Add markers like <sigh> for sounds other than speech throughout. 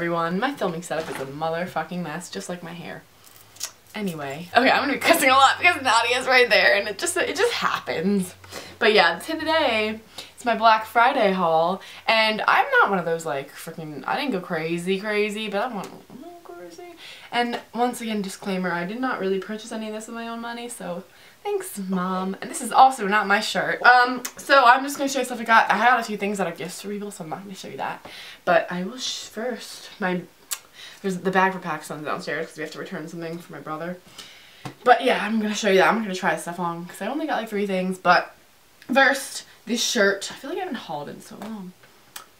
everyone. My filming setup is a motherfucking mess, just like my hair. Anyway, okay, I'm gonna be cussing a lot because Nadia's right there and it just it just happens. But yeah, today it's my Black Friday haul and I'm not one of those like freaking I didn't go crazy crazy, but I went crazy. And once again, disclaimer, I did not really purchase any of this with my own money, so Thanks, Mom. And this is also not my shirt. Um, so I'm just going to show you stuff I got. I got a few things that are for people, so I'm not going to show you that. But I will first, my, there's the bag for PacSun downstairs because we have to return something for my brother. But yeah, I'm going to show you that. I'm going to try stuff on because I only got like three things. But first, this shirt. I feel like I haven't hauled in so long.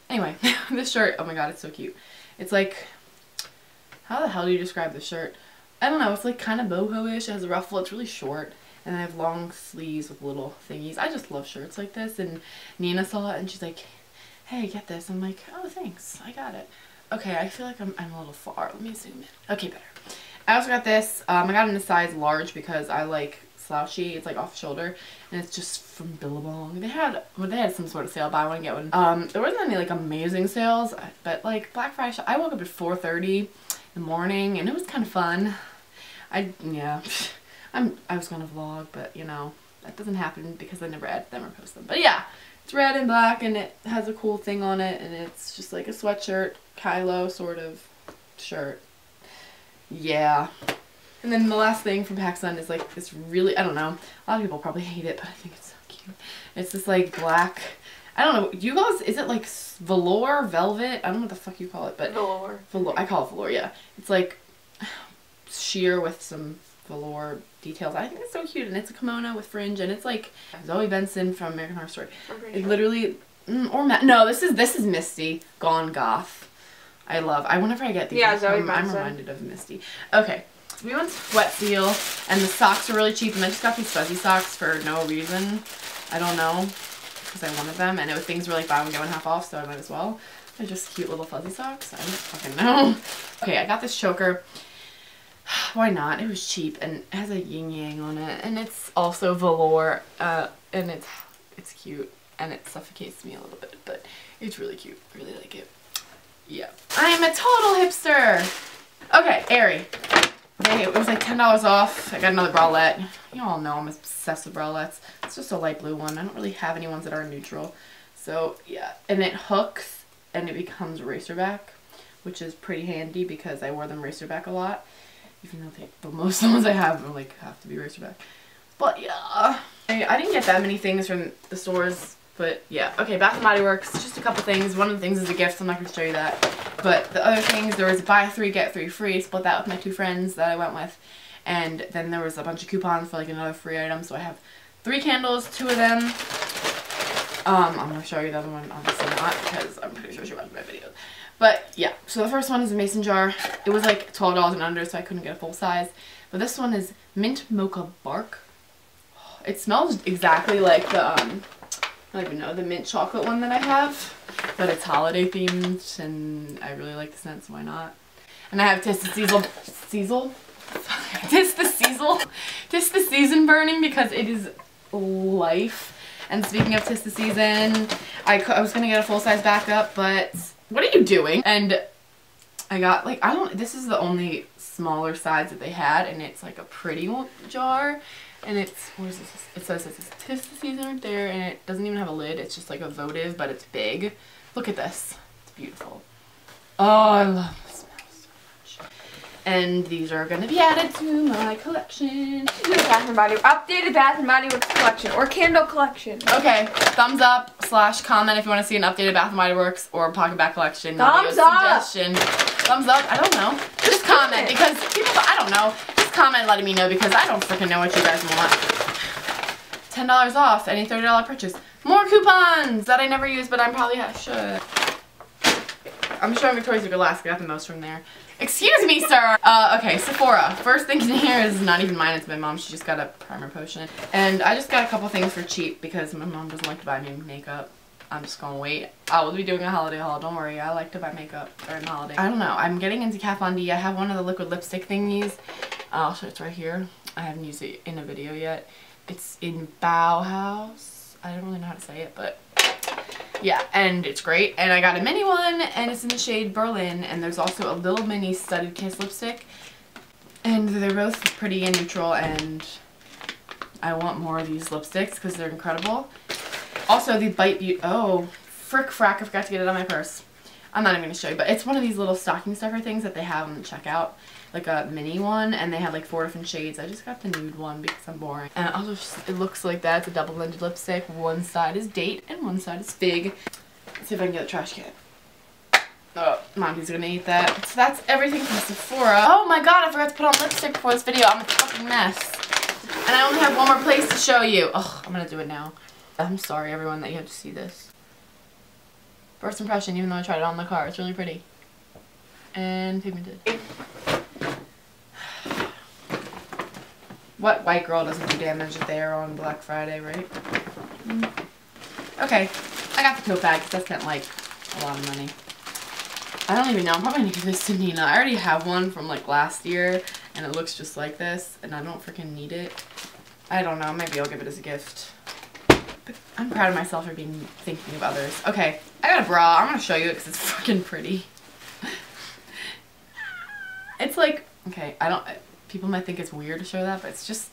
Anyway, <laughs> this shirt, oh my god, it's so cute. It's like, how the hell do you describe this shirt? I don't know, it's like kind of boho-ish. It has a ruffle. It's really short. And I have long sleeves with little thingies. I just love shirts like this. And Nina saw it and she's like, hey, get this. I'm like, oh, thanks. I got it. Okay, I feel like I'm, I'm a little far. Let me zoom in. Okay, better. I also got this. Um, I got it in a size large because I like slouchy. It's like off shoulder, and it's just from Billabong. They had well, they had some sort of sale, buy one get one. Um, there wasn't any like amazing sales, but like Black Friday. I woke up at 4:30 in the morning, and it was kind of fun. I yeah. <laughs> I'm, I was going to vlog, but you know, that doesn't happen because I never edit them or post them. But yeah, it's red and black and it has a cool thing on it and it's just like a sweatshirt, Kylo sort of shirt. Yeah. And then the last thing from PacSun is like this really, I don't know, a lot of people probably hate it, but I think it's so cute. It's this like black, I don't know, you guys, is it like velour, velvet? I don't know what the fuck you call it, but. Velour. Velour, I call it velour, yeah. It's like <sighs> sheer with some velour details. I think it's so cute and it's a kimono with fringe and it's like Zoe Benson from American Horror Story. It literally mm, or Ma no, this is this is Misty Gone Goth. I love. I whenever I get these, yeah, Zoe I'm, I'm reminded of Misty. Okay, we went Sweat Seal and the socks are really cheap and I just got these fuzzy socks for no reason. I don't know because I wanted them and it was things were like buy one get one half off, so I might as well. They're just cute little fuzzy socks. I don't fucking know. <laughs> Okay, I got this choker <sighs> why not? It was cheap and it has a yin yang on it and it's also velour uh, and it's it's cute and it suffocates me a little bit but it's really cute. I really like it. Yeah. I am a total hipster. Okay, Aerie. Hey, it was like $10 off. I got another bralette. You all know I'm obsessed with bralettes. It's just a light blue one. I don't really have any ones that are neutral. So, yeah. And it hooks and it becomes racerback, which is pretty handy because I wore them racerback a lot. Even though they, but most of <laughs> the ones I have are like have to be Racerback. But yeah, I, I didn't get that many things from the stores. But yeah, okay, Bath and Body Works, just a couple things. One of the things is a gift, so I'm not to show you that. But the other things, there was buy three, get three free. Split that with my two friends that I went with. And then there was a bunch of coupons for like another free item. So I have three candles, two of them. Um, I'm to show you the other one, obviously not, because I'm pretty sure she watched my videos. But yeah, so the first one is a mason jar. It was like $12 and under, so I couldn't get a full size. But this one is mint mocha bark. It smells exactly like the, um, I don't even know, the mint chocolate one that I have. But it's holiday themed, and I really like the scent, so why not? And I have Tis the Seasonal, Seasonal? <laughs> Tis the Seasonal, Tis the Season burning because it is life. And speaking of Tis the Season, I, I was going to get a full-size backup, but what are you doing? And I got like, I don't, this is the only smaller size that they had and it's like a pretty jar and it's, what is this? It says it's tis the season right there and it doesn't even have a lid. It's just like a votive, but it's big. Look at this. It's beautiful. Oh, I love the smell so much and these are going to be added to my collection. Bath and Body, updated Bath and Body Works collection or candle collection. Okay, thumbs up slash comment if you want to see an updated Bath and Body Works or PocketBac collection. Thumbs up. Suggestion. Thumbs up. I don't know. Just comment because people. I don't know. Just comment letting me know because I don't freaking know what you guys want. Ten dollars off any thirty dollar purchase. More coupons that I never use, but I probably should. I'm showing Victoria's Secret last. I got the most from there. Excuse me, sir. Uh, okay, Sephora. First thing in here is not even mine. It's my mom. She just got a primer potion. And I just got a couple things for cheap because my mom doesn't like to buy me makeup. I'm just gonna wait. I will be doing a holiday haul. Don't worry. I like to buy makeup during the holiday. I don't know. I'm getting into Kat Von D. I have one of the liquid lipstick thingies. Uh, I'll show it right here. I haven't used it in a video yet. It's in Bauhaus. I don't really know how to say it, but Yeah, and it's great. And I got a mini one, and it's in the shade Berlin. And there's also a little mini studded kiss lipstick. And they're both pretty and neutral, and I want more of these lipsticks because they're incredible. Also, the Bite Beauty, oh, frick frack, I forgot to get it on my purse. I'm not even going to show you, but it's one of these little stocking stuffer things that they have on the checkout. Like a mini one, and they have like four different shades. I just got the nude one because I'm boring. And also, just, it looks like that. It's a double-blended lipstick. One side is date, and one side is fig. Let's see if I can get a trash can. Oh, Monty's gonna eat that. So that's everything from Sephora. Oh my god, I forgot to put on lipstick before this video. I'm a fucking mess. And I only have one more place to show you. Oh, I'm gonna do it now. I'm sorry, everyone, that you have to see this. First impression, even though I tried it on the car. It's really pretty. And pigmented. What white girl doesn't do damage if they are on Black Friday, right? Okay, I got the tote bag because that's spent like a lot of money. I don't even know. I'm probably going to give this to Nina. I already have one from like last year and it looks just like this and I don't freaking need it. I don't know. Maybe I'll give it as a gift. I'm proud of myself for being thinking of others. Okay, I got a bra. I'm to show you it because it's <laughs> fucking pretty. it's like, okay, I don't, people might think it's weird to show that, but it's just,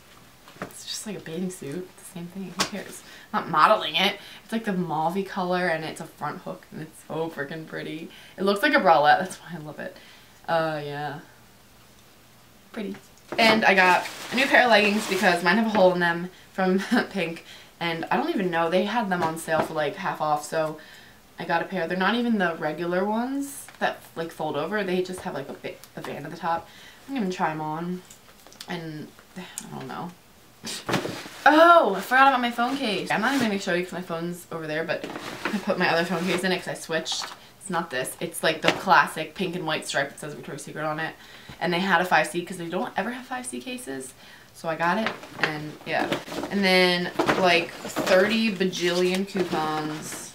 it's just like a bathing suit. It's the same thing. Who cares? I'm not modeling it. It's like the mauve color and it's a front hook and it's so freaking pretty. It looks like a bralette. That's why I love it. Uh, yeah. Pretty. And I got a new pair of leggings because mine have a hole in them from <laughs> Pink. And I don't even know. They had them on sale for like half off. So I got a pair. They're not even the regular ones that like fold over. They just have like a, a band at the top. I'm to try them on. And I don't know. Oh, I forgot about my phone case. I'm not even to show you because my phone's over there, but I put my other phone case in it because I switched. It's not this. It's like the classic pink and white stripe that says Victoria's Secret on it. And they had a 5C because they don't ever have 5C cases. So I got it, and yeah. And then like 30 bajillion coupons.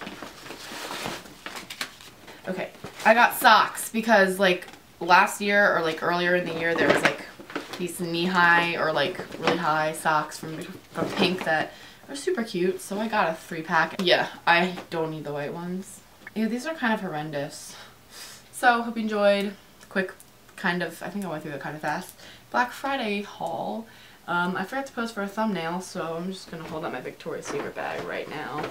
Okay, I got socks because like last year or like earlier in the year there was like these knee-high or like really high socks from, from Pink that are super cute. So I got a three-pack. Yeah, I don't need the white ones. Yeah, these are kind of horrendous. So, hope you enjoyed. Quick, kind of, I think I went through that kind of fast. Black Friday haul. Um, I forgot to post for a thumbnail, so I'm just going to hold up my Victoria's Secret bag right now.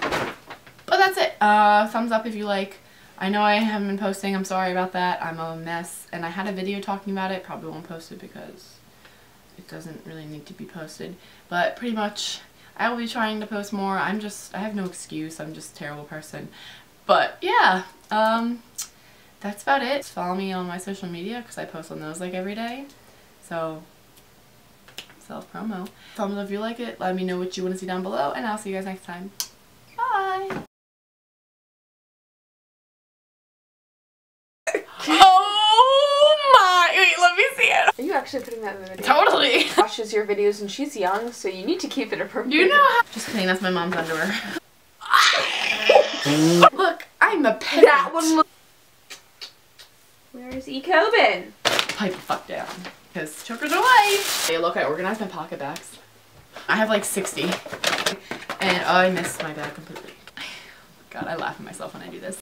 But that's it. Uh, thumbs up if you like. I know I haven't been posting. I'm sorry about that. I'm a mess. And I had a video talking about it. Probably won't post it because it doesn't really need to be posted. But pretty much, I will be trying to post more. I'm just, I have no excuse. I'm just a terrible person. But yeah, um, that's about it. Follow me on my social media because I post on those like every day. So, self-promo. Thumbs up if you like it. Let me know what you want to see down below. And I'll see you guys next time. Bye! <laughs> Oh my wait, let me see it. Are you actually putting that in the video? Totally. Watches your videos and she's young, so you need to keep it appropriate. You know how- Just kidding, that's my mom's underwear. <laughs> <laughs> Look, I'm a pet. That one look- Where's E. Cobin? Pipe the fuck down. Because chokers are life. Hey, look, I organized my PocketBacs. I have like 60. And oh, I missed my bag completely. <sighs> God, I laugh at myself when I do this.